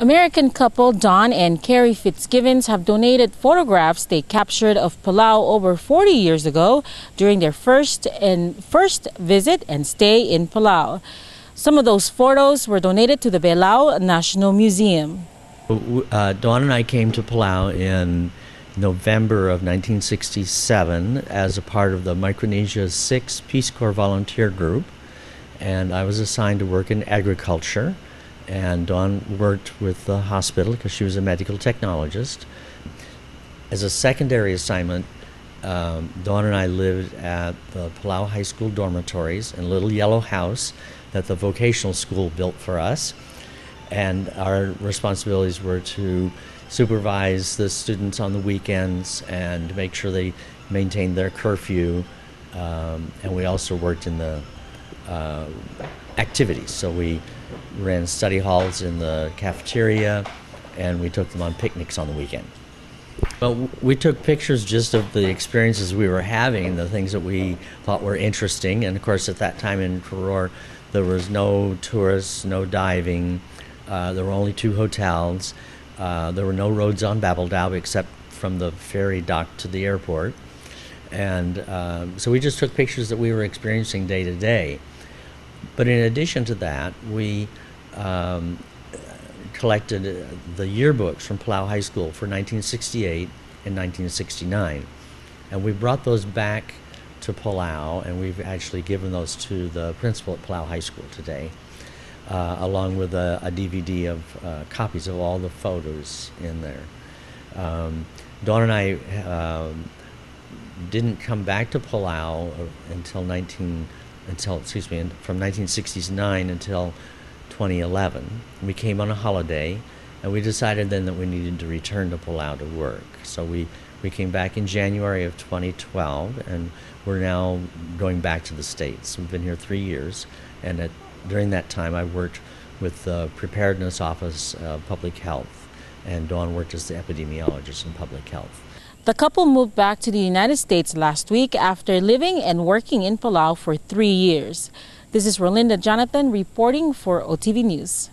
American couple Dawn and Kerry Fitzgibbons have donated photographs they captured of Palau over 40 years ago during their first and first visit and stay in Palau. Some of those photos were donated to the Belau National Museum. Uh, Dawn and I came to Palau in November of 1967 as a part of the Micronesia 6 Peace Corps volunteer group, and I was assigned to work in agriculture and Dawn worked with the hospital because she was a medical technologist. As a secondary assignment, um, Dawn and I lived at the Palau High School dormitories in a little yellow house that the vocational school built for us. And our responsibilities were to supervise the students on the weekends and make sure they maintained their curfew. Um, and we also worked in the uh, activities. So we ran study halls in the cafeteria, and we took them on picnics on the weekend. But we took pictures just of the experiences we were having, the things that we thought were interesting. And of course, at that time in Koror, there was no tourists, no diving. Uh, there were only two hotels. Uh, there were no roads on Babeldaob except from the ferry dock to the airport. And um, so we just took pictures that we were experiencing day to day. But in addition to that, we um, collected uh, the yearbooks from Palau High School for 1968 and 1969. And we brought those back to Palau, and we've actually given those to the principal at Palau High School today, uh, along with a, a DVD of uh, copies of all the photos in there. Um, Dawn and I um, didn't come back to Palau uh, until 19 until excuse me from 1969 until 2011. We came on a holiday, and we decided then that we needed to return to Palau to work. So we we came back in January of 2012, and we're now going back to the states. We've been here three years, and at, during that time, I worked with the Preparedness Office of Public Health, and Dawn worked as the epidemiologist in public health. The couple moved back to the United States last week after living and working in Palau for three years. This is Rolinda Jonathan reporting for OTV News.